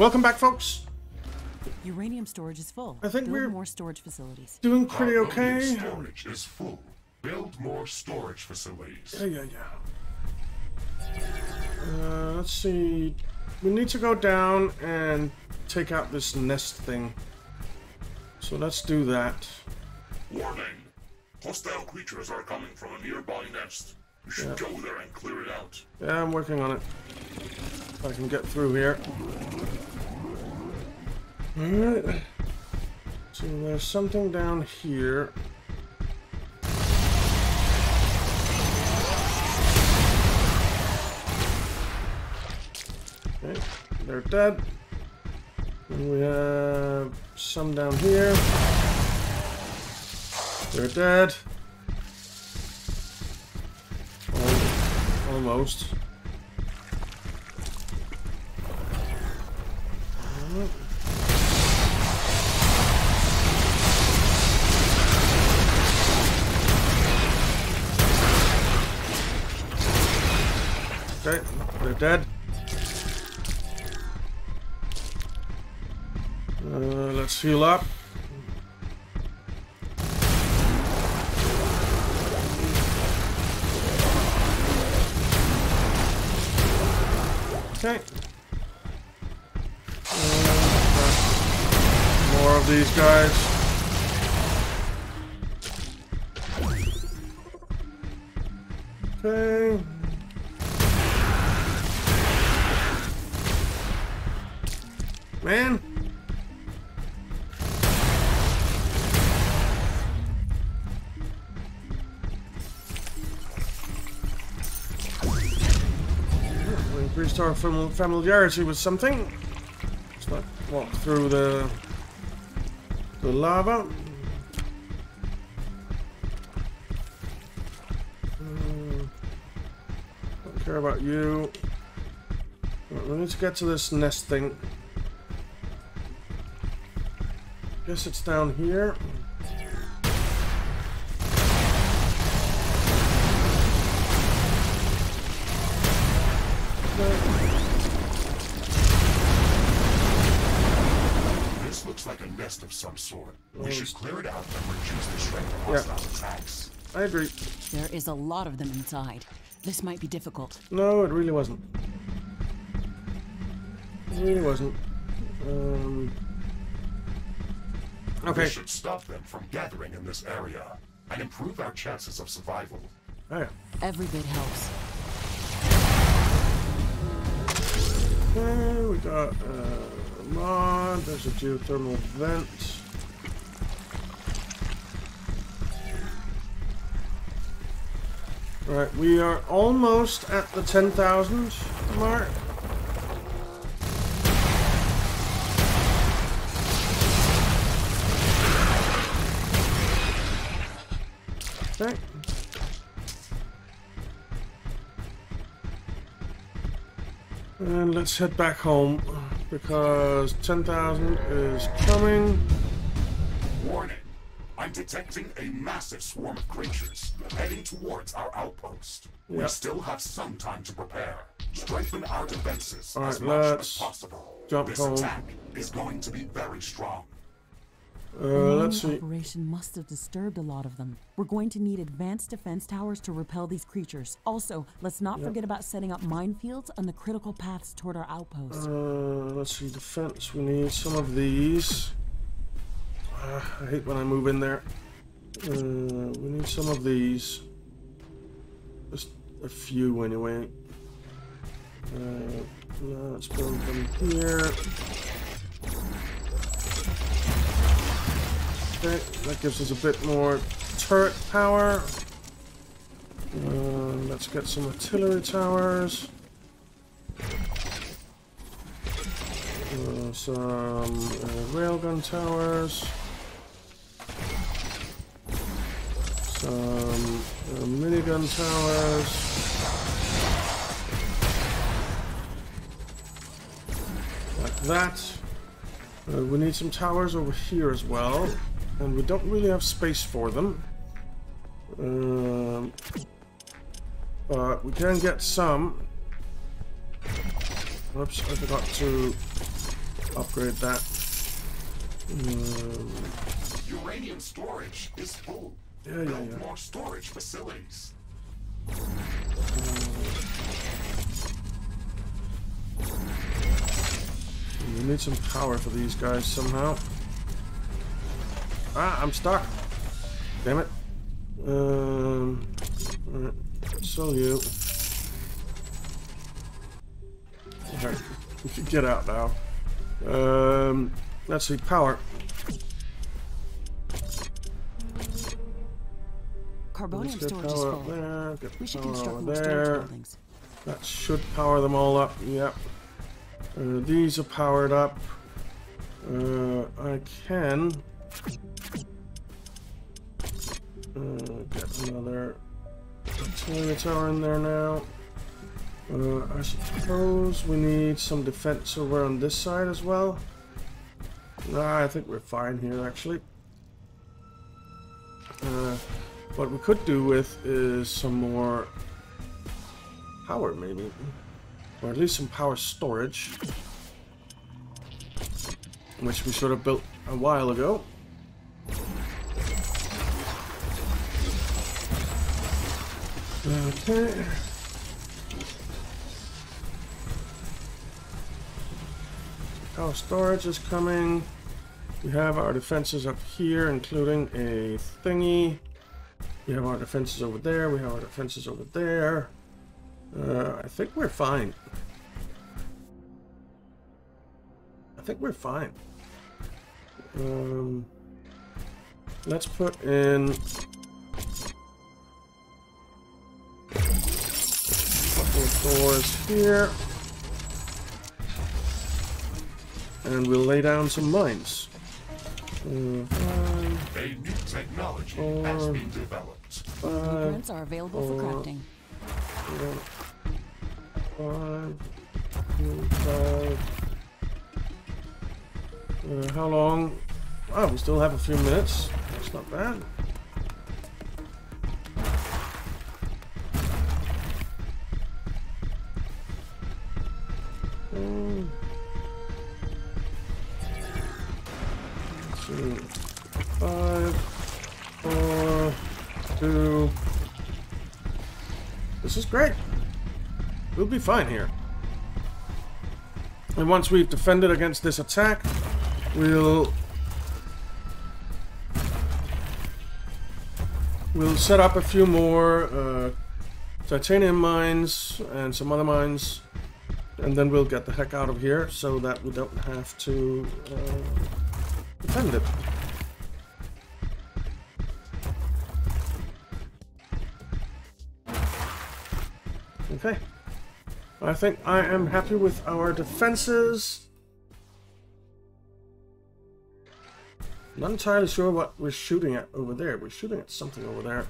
Welcome back, folks. Uranium storage is full. I think Build we're- more storage facilities. Doing pretty Carbonium okay. storage is full. Build more storage facilities. Yeah, yeah, yeah. Uh, let's see. We need to go down and take out this nest thing. So let's do that. Warning. Hostile creatures are coming from a nearby nest. You should go there and clear it out. Yeah, I'm working on it. If I can get through here. Alright. So there's something down here. Okay, they're dead. And we have some down here. They're dead. Al- Almost. Uh-huh. Okay, they're dead. Uh, let's heal up. Okay. Uh, more of these guys. Familiarity with something. Let's not walk through the the lava. Mm, Don't care about you. Right, We need to get to this nest thing. Guess it's down here. Looks like a nest of some sort. We should clear it out and reduce the strength of Yeah. hostile attacks. I agree. There is a lot of them inside. This might be difficult. No, it really wasn't. It really wasn't. Um, okay. We should stop them from gathering in this area and improve our chances of survival. Oh, yeah. Every bit helps. Okay, we got uh, mod. There's a geothermal vent. Right, we are almost at the 10,000 mark. Okay. And let's head back home because 10,000 is coming. Warning! I'm detecting a massive swarm of creatures heading towards our outpost. We still have some time to prepare. Strengthen our defenses All as much let's as possible. jump this home. attack is going to be very strong. Uh, let's see. operation must have disturbed a lot of them. We're going to need advanced defense towers to repel these creatures. Also, let's not forget about setting up minefields on the critical paths toward our outpost. Uh, let's see. Defense. We need some of these. Uh, I hate when I move in there. Uh, we need some of these. Just a few anyway. Uh, let's build them here. Okay, that gives us a bit more turret power. Uh, let's get some artillery towers. Uh, some uh, railgun towers. Some uh, minigun towers. Like that. Uh, we need some towers over here as well. And we don't really have space for them. Um, but we can get some. Oops, I forgot to upgrade that. Um, Uranium storage is full. yeah, yeah, yeah. more storage facilities. We need some power for these guys somehow. Ah, I'm stuck. Damn it. Um, alright, so you. Can get out now. Um, let's see, power. Carbonium storage is full. there, get We should power construct more storage buildings. That should power them all up. Yep. Uh, these are powered up. Uh, I can uh, get another artillery tower in there now. Uh, I suppose we need some defense over on this side as well. Nah, I think we're fine here actually. Uh, what we could do with is some more power maybe or at least some power storage which we should have built a while ago okay storage is coming we have our defenses up here including a thingy we have our defenses over there we have our defenses over there uh, I think we're fine. I think we're fine. Um, let's put in doors here. And we'll lay down some mines. Five, A new technology Four. has been developed. Blueprints are available for crafting. Five, two, five. Uh, how long? Oh, we still have a few minutes. That's not bad. Two, five, four, two. This is great. We'll be fine here. And once we've defended against this attack, we'll we'll set up a few more uh, titanium mines and some other mines, and then we'll get the heck out of here so that we don't have to uh, defend it. Okay. I think I am happy with our defenses. Not entirely sure what we're shooting at over there. We're shooting at something over there.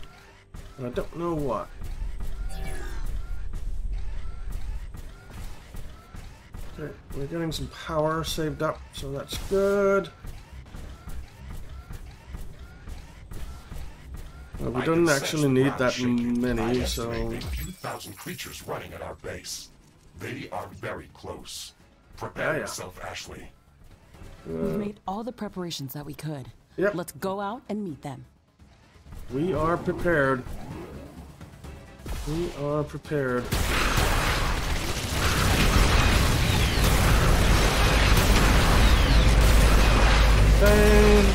And I don't know what. Okay, we're getting some power saved up, so that's good. Uh, we don't actually need that many, so... a few thousand creatures running at our base. They are very close. Prepare Yeah, yeah. yourself, Ashley. We've made all the preparations that we could. Yep. Let's go out and meet them. We are prepared. We are prepared. Walls.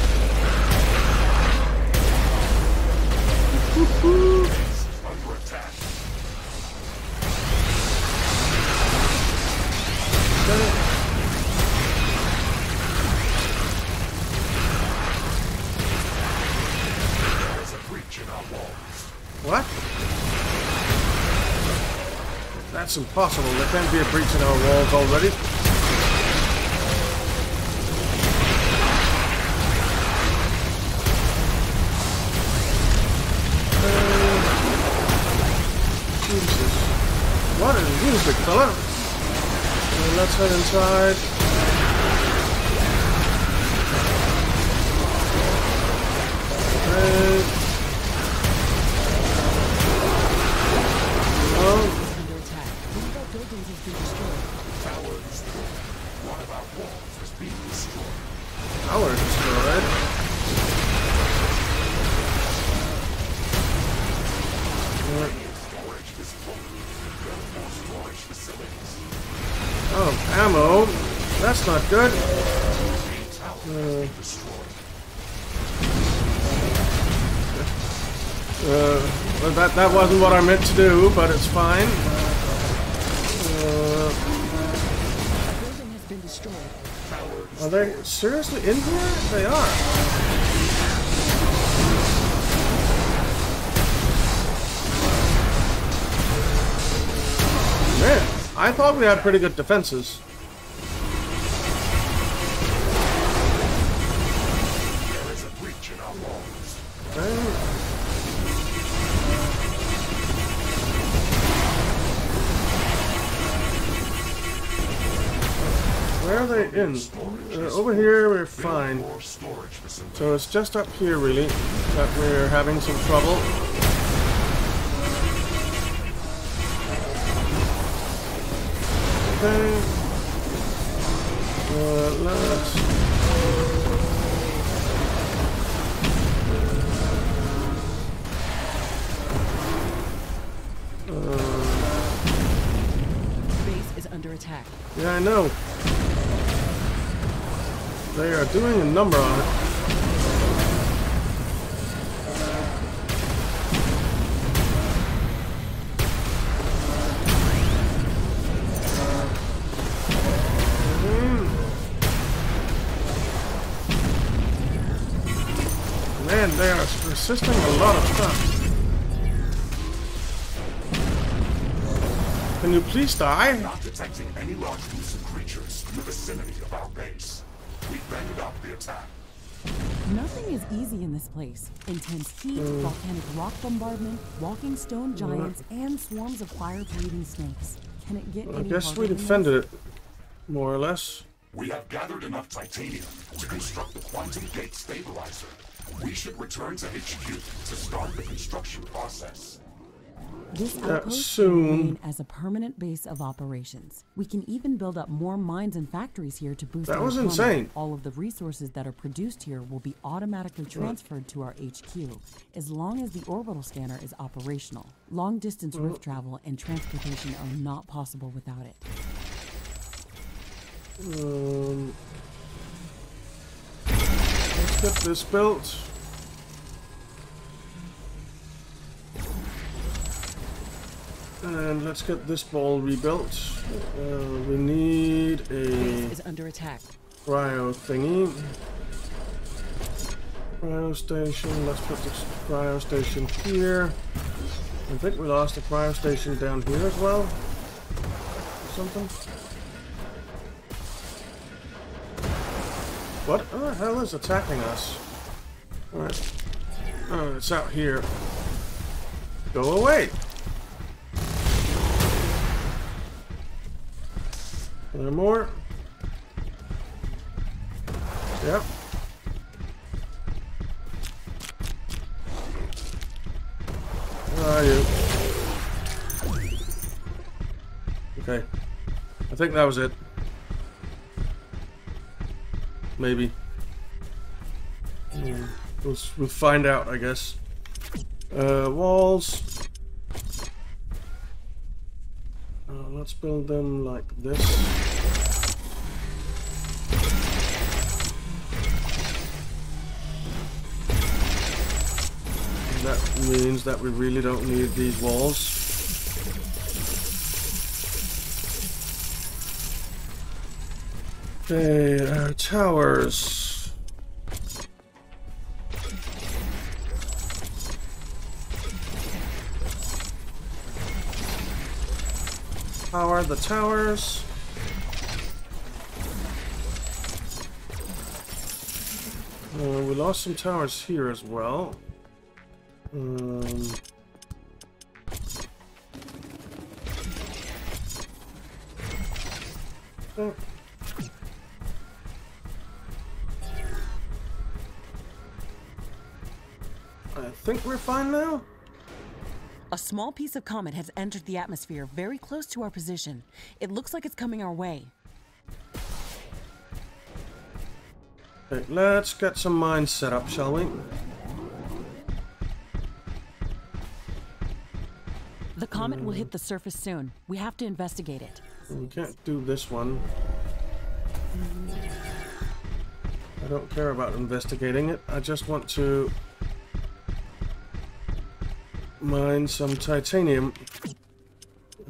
What? That's impossible. There can't be a breach in our walls already. Let's inside. Do, but it's fine. Uh, are they seriously in here? They are. Man, I thought we had pretty good defenses. Where are they in? Uh, over here, we're fine. More storage facilities. So it's just up here, really, that we're having some trouble. Okay. Uh, let's... Base is under attack. Yeah, I know. They are doing a number on it. Mhm. Man, they are resisting a lot of stuff. Can you please die? Not detecting any large of creatures in the vicinity of our base. We bended up the attack. Nothing is easy in this place. Intense heat, hmm. volcanic rock bombardment, walking stone giants, and swarms of fire-breathing snakes. Can it get I any guess harder we than this? defended it, more or less. We have gathered enough titanium to construct the quantum gate stabilizer. We should return to HQ to start the construction process. This outpost soon. will remain as a permanent base of operations. We can even build up more mines and factories here to boost That our was economy. insane. All of the resources that are produced here will be automatically transferred to our HQ as long as the orbital scanner is operational. Long distance rift travel and transportation are not possible without it. Um, let's get this built. And let's get this ball rebuilt. Uh, we need a Base is under attack. cryo thingy. Cryo station. Let's put this cryo station here. I think we lost the cryo station down here as well. Or something. What the hell is attacking us? Alright. Oh, it's out here. Go away! Are there more? Yep. Where are you? Okay. I think that was it. Maybe. We'll, we'll find out, I guess. Uh, walls. Uh, let's build them like this. That means that we really don't need these walls. Okay, uh, towers. Power the towers. Uh, we lost some towers here as well. Um. I think we're fine now. A small piece of comet has entered the atmosphere very close to our position. It looks like it's coming our way. Okay, let's get some mines set up, shall we? The comet will hit the surface soon. We have to investigate it. We can't do this one. I don't care about investigating it. I just want to mine some titanium.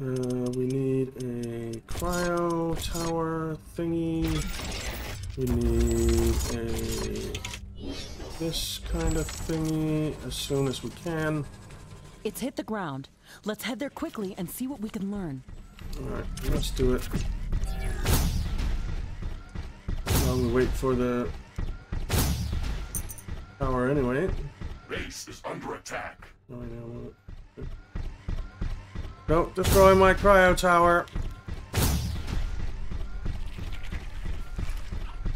Uh, we need a cryo tower thingy. We need a this kind of thingy as soon as we can. It's hit the ground. Let's head there quickly and see what we can learn. Alright, let's do it. While we wait for the tower anyway. Base is under attack. Oh. Don't destroy my cryo tower.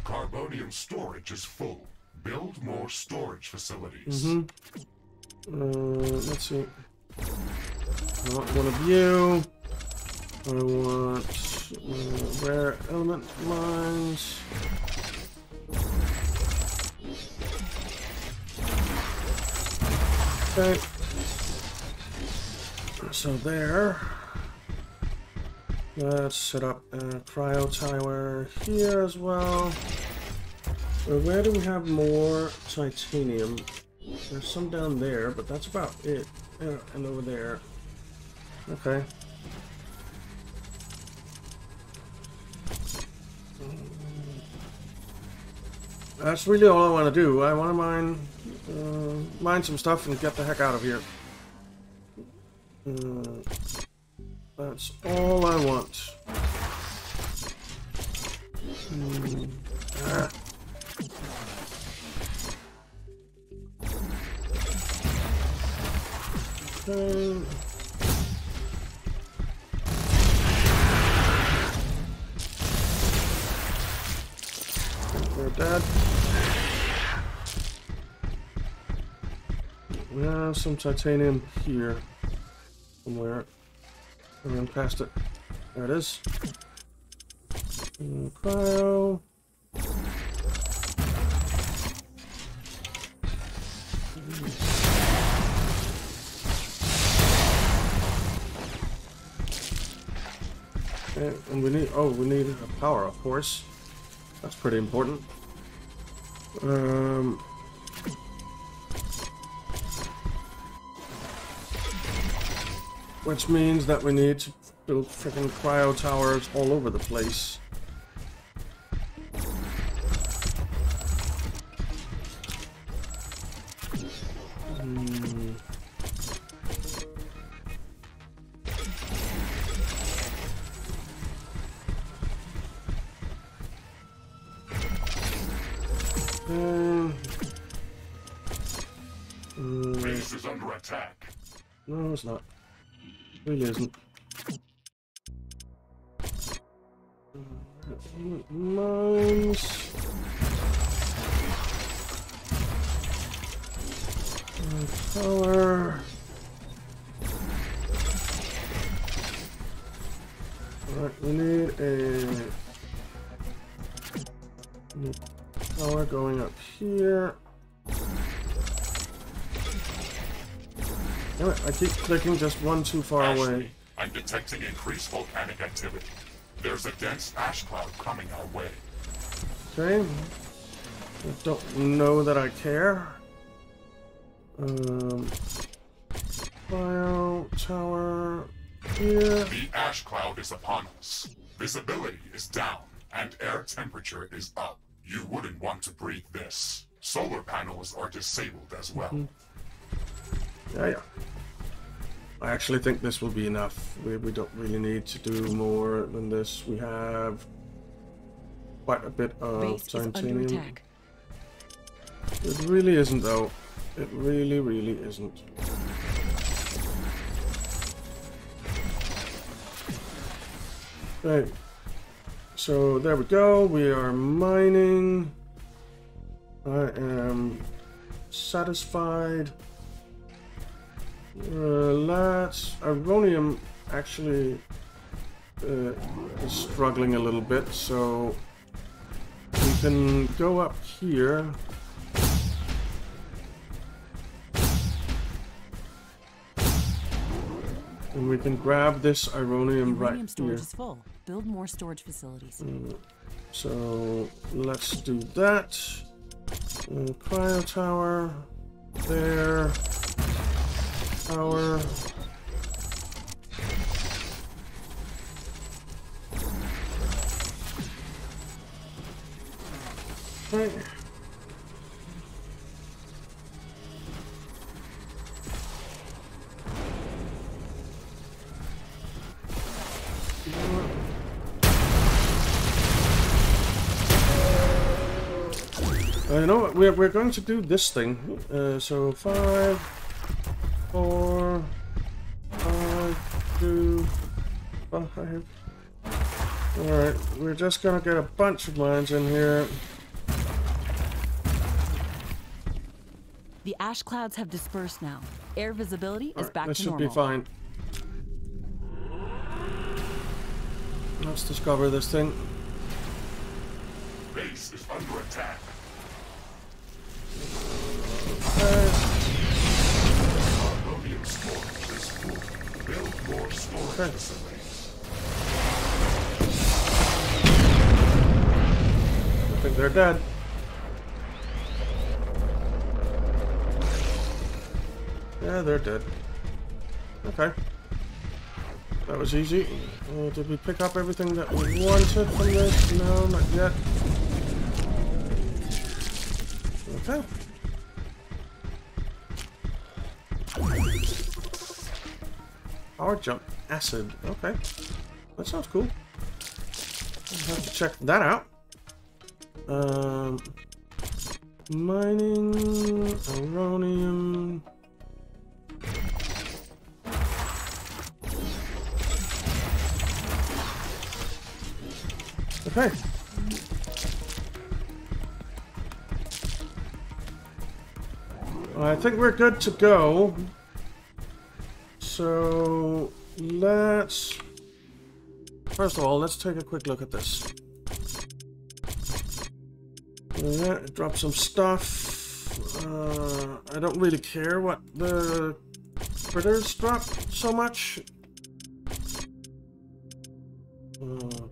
Carbonium storage is full. Build more storage facilities. Mm-hmm. Uh, let's see. I want one of you. I want uh, rare element mines. Okay. So there. Let's set up a cryo tower here as well. Where do we have more titanium? There's some down there, but that's about it. And over there. Okay. That's really all I want to do. I want to mine, uh, mine some stuff and get the heck out of here. Uh, that's all I want. Hmm. Ah. Okay. They're dead. We have some titanium here. Somewhere. And ran past it. There it is. And cryo. And we need, oh, we need a power, of course. That's pretty important. Um, which means that we need to build freaking cryo towers all over the place. Really keep clicking just one too far Ashley, away. I'm detecting increased volcanic activity. There's a dense ash cloud coming our way. Okay. I don't know that I care. Um, bio tower here. The ash cloud is upon us. Visibility is down, and air temperature is up. You wouldn't want to breathe this. Solar panels are disabled as well. Yeah, yeah. I actually think this will be enough. We, we don't really need to do more than this. We have quite a bit of titanium. It really isn't though. It really, really isn't. Right. So there we go. We are mining. I am satisfied. Uh, let's. Argonium actually uh, is struggling a little bit, so we can go up here. And we can grab this ironium right storage here. is full. Build more storage facilities. So let's do that. Uh, cryo tower. There. Okay. Uh, you know what? We're, we're going to do this thing. Uh, so five, four, five, two, five. Alright, we're just gonna get a bunch of mines in here. The ash clouds have dispersed now. Air visibility is Alright, back this to should normal. be fine. Let's discover this thing. I think they're dead. Yeah, they're dead. Okay. That was easy. Uh, did we pick up everything that we wanted from this? No, not yet. Okay. Power jump acid. Okay. That sounds cool. I'll have to check that out. Um, mining, uranium. Okay. I think we're good to go. So let's first of all let's take a quick look at this. Yeah, drop some stuff. Uh, I don't really care what the critters drop so much. Uh,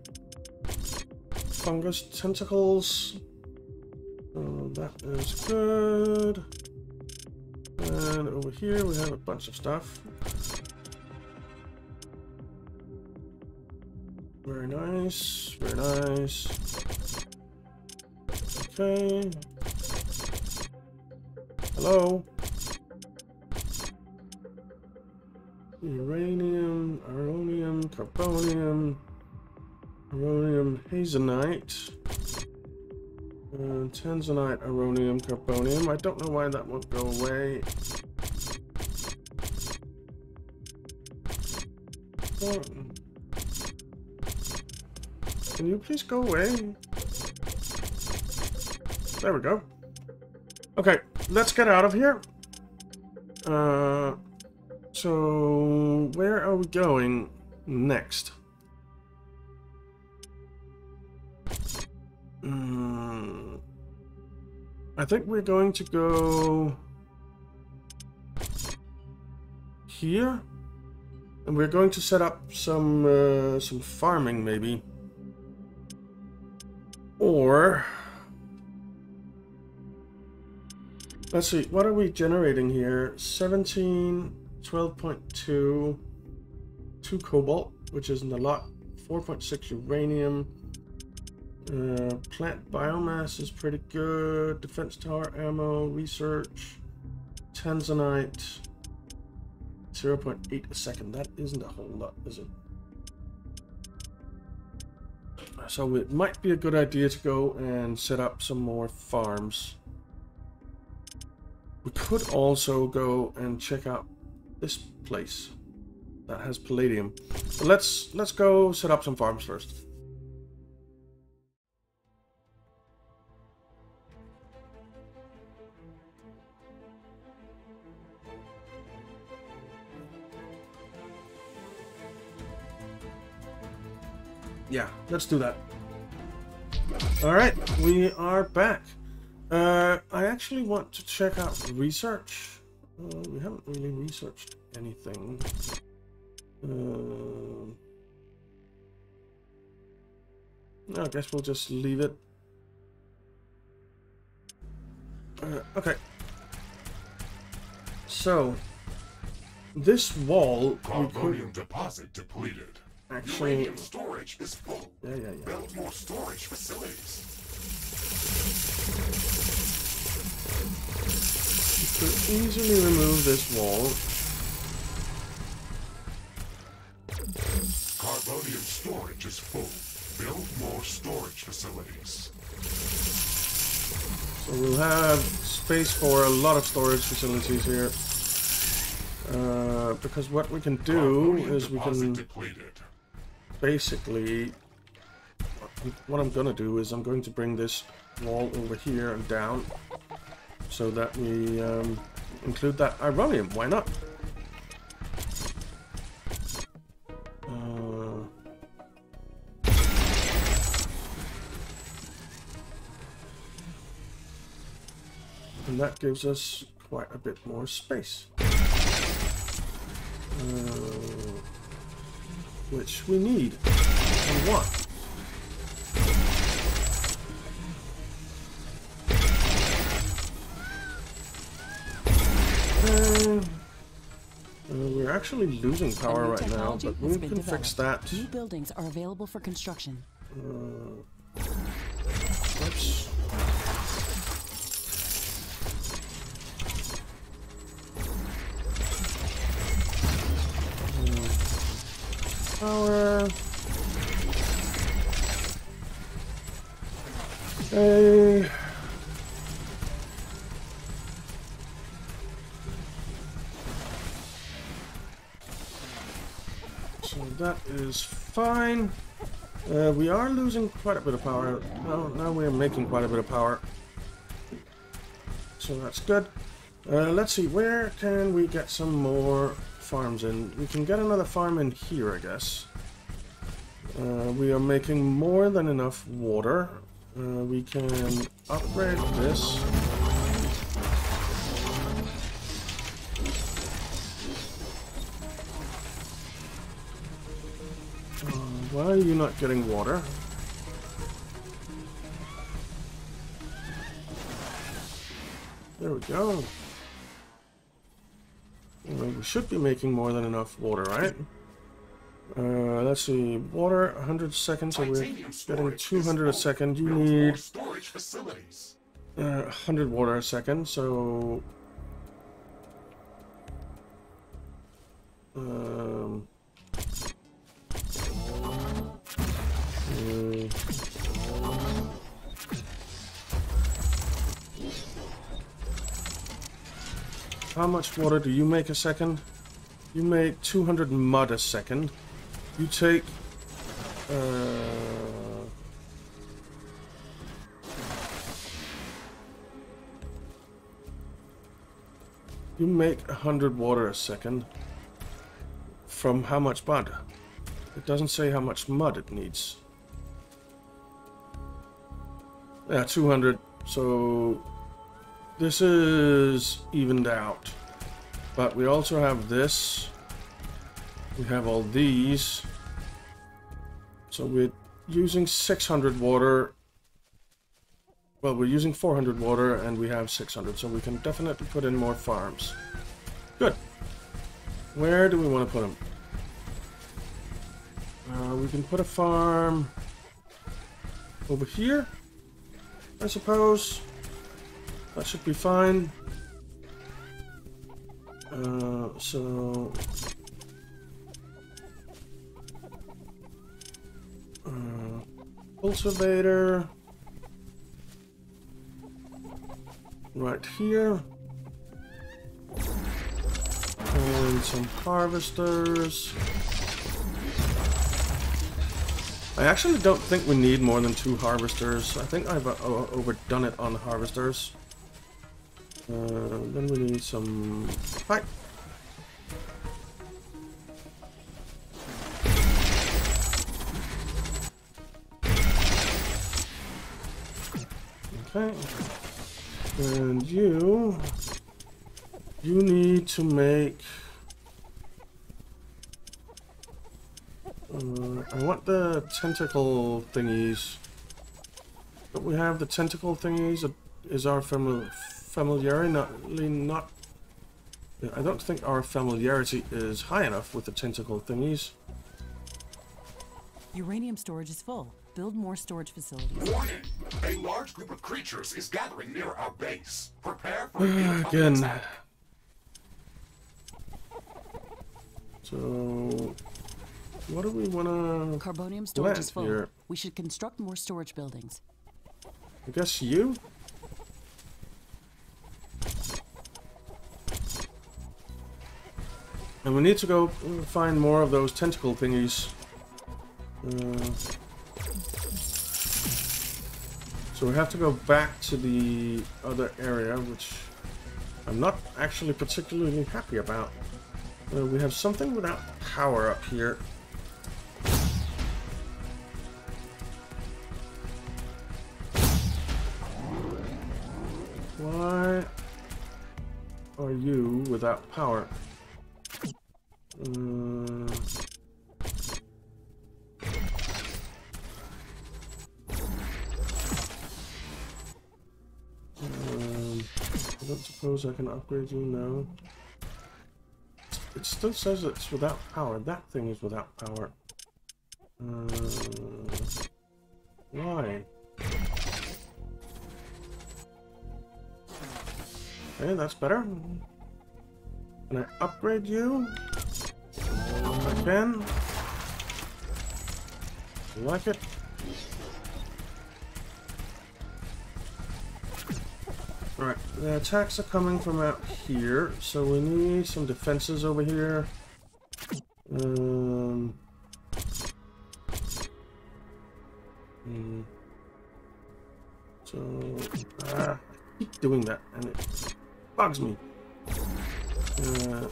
fungus tentacles. Uh, that is good. And over here we have a bunch of stuff. Very nice, very nice. Okay. Hello. Uranium, uranium, carbonium, uranium hazenite, and tanzanite, uranium, carbonium. I don't know why that won't go away. Oh. Can you please go away? There we go. Okay, let's get out of here. Uh, so where are we going next? Hmm. I think we're going to go here, and we're going to set up some uh, some farming maybe, or let's see, what are we generating here? 17, 12.2, 2 cobalt, which isn't a lot, 4.6 uranium. Uh, plant biomass is pretty good. Defense tower ammo, research, tanzanite, 0.8 a second. That isn't a whole lot, is it? So it might be a good idea to go and set up some more farms. We could also go and check out this place that has palladium. But let's let's go set up some farms first. Yeah, let's do that. Alright, we are back. Uh, I actually want to check out research. Uh, we haven't really researched anything. Uh, I guess we'll just leave it. Uh, okay. So, this wall Carbonium could deposit depleted. Actually. Uranium storage is full. Yeah, yeah, yeah. Build more storage facilities. could easily remove this wall. Carbonium storage is full. Build more storage facilities. So we'll have space for a lot of storage facilities here. Uh, because what we can do Carbonium is we can depleted. Basically... What I'm gonna do is I'm going to bring this wall over here and down so that we um, include that ironium. Why not? Uh, and that gives us quite a bit more space. Uh, which we need and want. Uh, uh, we're actually losing power right now, but we can fix that. New buildings are available for construction. Oops. Hmm. Is fine. Uh, we are losing quite a bit of power. No, now we are making quite a bit of power. So that's good. Uh, let's see, where can we get some more farms in? We can get another farm in here, I guess. Uh, we are making more than enough water. Uh, we can upgrade this. Why are you not getting water? There we go. Well, we should be making more than enough water, right? Uh, let's see. Water, 100 seconds, so we're getting 200 a second. You need storage facilities. uh, 100 water a second, so... Um... How much water do you make a second? You make 200 mud a second. You take... Uh, you make 100 water a second. From how much mud? It doesn't say how much mud it needs. Yeah, 200. So this is evened out. But we also have this. We have all these. So we're using 600 water. Well, we're using 400 water and we have 600. So we can definitely put in more farms. Good. Where do we want to put them? Uh, we can put a farm over here, I suppose. That should be fine. Uh, so... Uh, cultivator. Right here. And some harvesters. I actually don't think we need more than two harvesters. I think I've uh, overdone it on harvesters. Uh, then we need some pipe. Okay. And you... You need to make... Uh, I want the tentacle thingies. But we have the tentacle thingies is our famili familiarity not, not I don't think our familiarity is high enough with the tentacle thingies. Uranium storage is full. Build more storage facilities. Warning! A large group of creatures is gathering near our base. Prepare for ah, Again. attack. So, what do we want to... Carbonium storage is full. here. We should construct more storage buildings. I guess you? And we need to go find more of those tentacle thingies. Uh, so we have to go back to the other area, which I'm not actually particularly happy about. Uh, we have something without power up here. Why are you without power? Um, I don't suppose I can upgrade you now. It still says it's without power. That thing is without power. Uh, why? Okay, that's better. Can I upgrade you? You like it? Alright, the attacks are coming from out here, so we need some defenses over here. Um. hmm. So, ah, I keep doing that, and it bugs me. Uh,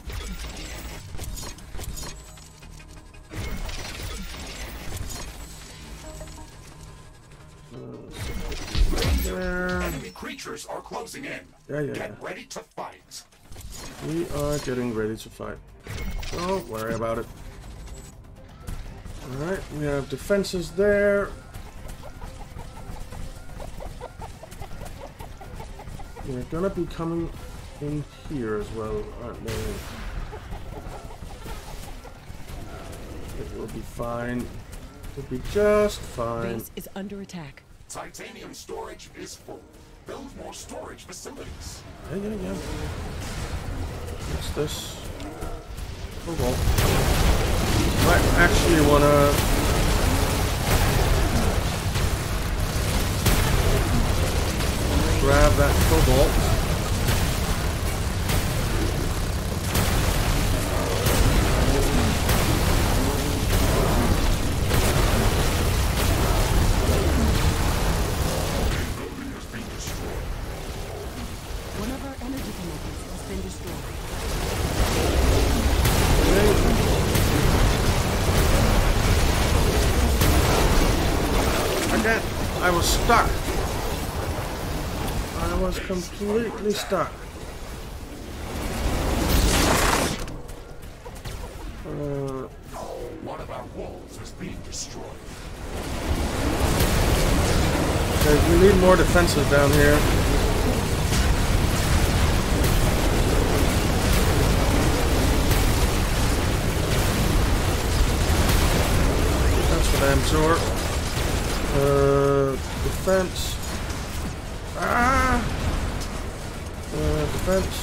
there. Enemy creatures are closing in. Yeah, yeah, Get yeah. ready to fight. We are getting ready to fight. Don't worry about it. Alright, we have defenses there. They're gonna be coming in here as well, aren't they? It will be fine. It'll be just fine. Base is under attack. Titanium storage is full. Build more storage facilities. Yeah, yeah, yeah. What's this? Oh, cobalt. I actually wanna. Grab that cobalt. Was stuck. I was completely stuck. Uh, One of our walls is being destroyed. okay, we need more defenses down here. That's what I'm sure. Uh, defense. Ah! Uh, defense.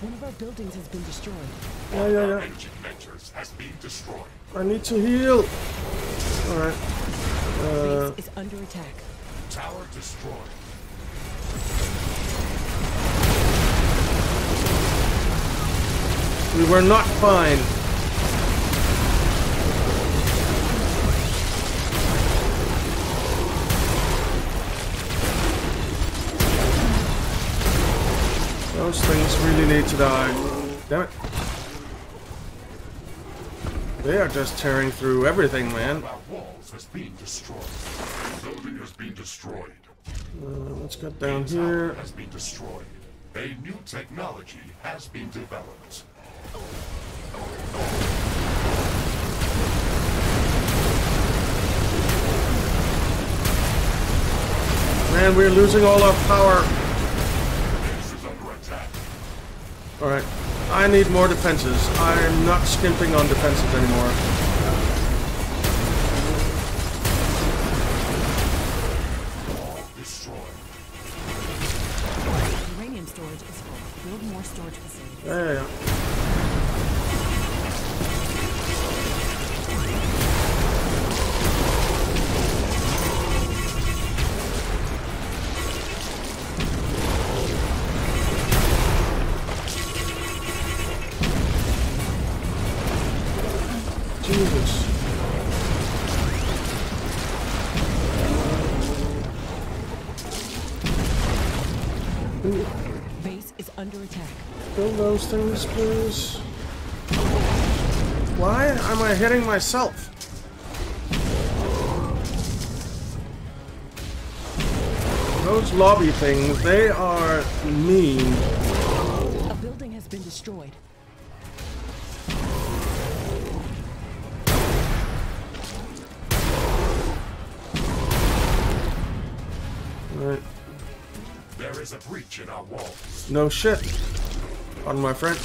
One of our buildings has been destroyed. yeah, yeah, yeah. engine ventures has been destroyed. I need to heal. Alright. Uh, is under attack. Tower destroyed. We were not fine. Those things really need to die. Damn it. They are just tearing through everything, man. Our walls has been destroyed. The building has been destroyed. Uh, let's get down here. has been destroyed. A new technology has been developed. Man, we're losing all our power. Base is under attack. Alright. I need more defenses. I'm not skimping on defenses anymore. All destroyed. Uranium storage is full. Build more storage facilities. Yeah, yeah, yeah. Kill those things, please. Why am I hitting myself? Those lobby things, they are mean. No shit. Pardon my French.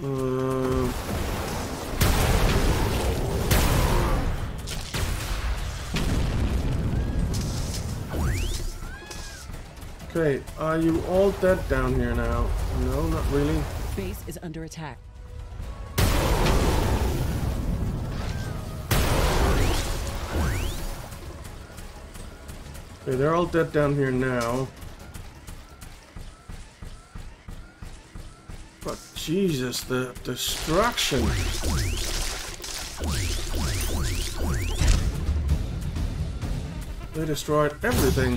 Uh, okay, are you all dead down here now? No, not really. Base is under attack. Okay, they're all dead down here now. But Jesus, the destruction. They destroyed everything.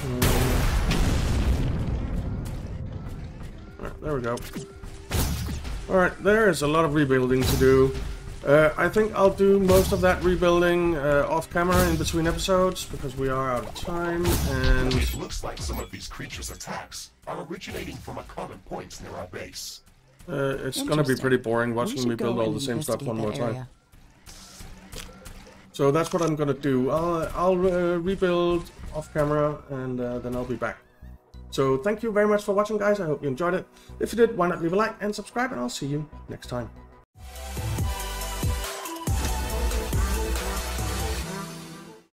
Hmm. Alright, there we go. Alright, there is a lot of rebuilding to do. Uh, I think I'll do most of that rebuilding uh, off camera in between episodes because we are out of time and It looks like some of these creatures' attacks are originating from a common point near our base. uh, it's gonna be pretty boring watching me build all the same stuff one more that time. So that's what I'm gonna do. I'll, I'll uh, rebuild off camera and uh, then I'll be back. So thank you very much for watching guys, I hope you enjoyed it. If you did, why not leave a like and subscribe and I'll see you next time.